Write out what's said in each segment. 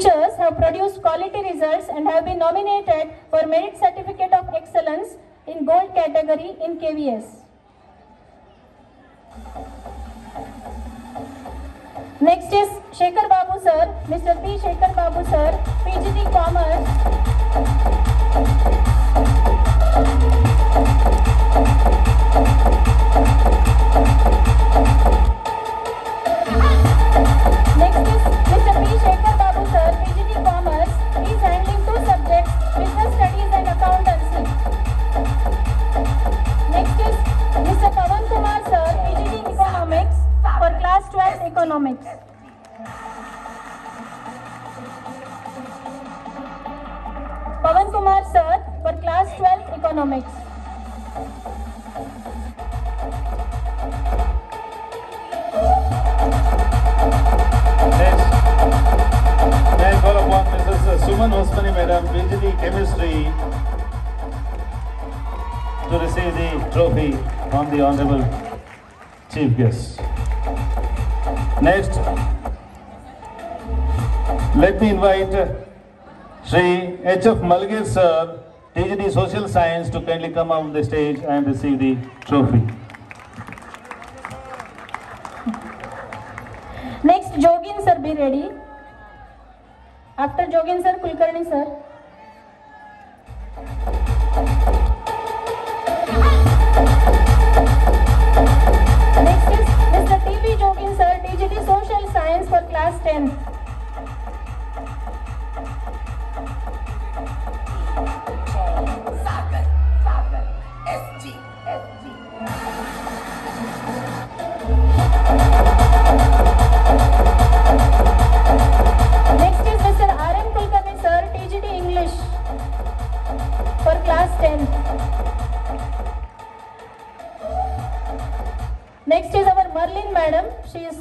teachers have produced quality results and have been nominated for Merit Certificate of Excellence in Gold category in KVS. Next is Shekhar Babu sir, Mr. P. Shekhar Babu sir, class twelfth economics Pavan Kumar sir for class twelfth economics Next call upon Mrs. Suman Vasmani Madam, PhD Chemistry, to receive the trophy from the Honorable Chief Guest. Next, let me invite Shri H.F. Malgir Sir, TGT Social Science, to kindly come on the stage and receive the trophy. Next, Jogin sir, be ready. After Jogin sir, Kulkarni sir. Class 10. Next is our Merlin madam, she is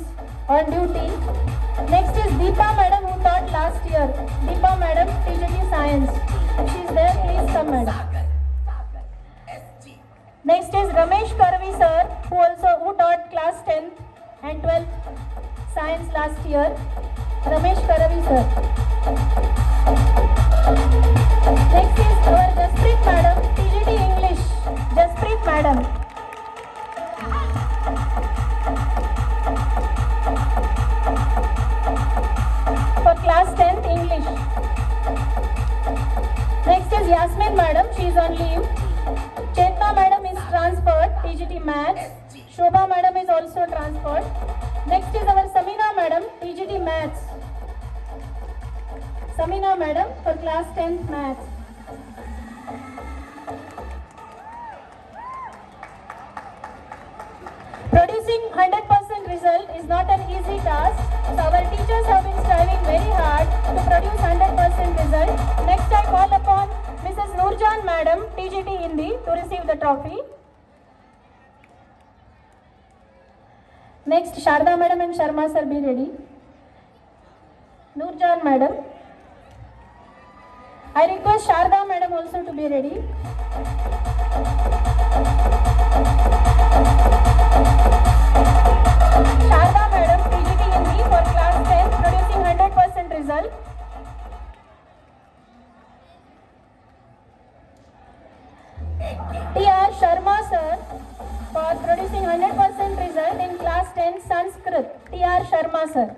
on duty. Next is Deepa madam who taught last year. Deepa madam, TGT Science. If she is there, please come madam. Next is Ramesh Karvi sir who also who taught class 10th and 12th science last year. Ramesh Karvi sir. Is on leave. Chetna madam is transferred, TGT Maths. Shobha madam is also transferred. Next is our Samina madam, TGT Maths. Samina madam for class 10th Maths. Producing 100% result is not an easy task. So our teachers have been striving very hard to produce 100% result. TGT Hindi to receive the trophy. Next Sharda Madam and Sharma Sir be ready. Nurjan Madam. I request Sharda Madam also to be ready. T.R. Sharma sir for producing 100% result in class 10 Sanskrit. T.R. Sharma sir.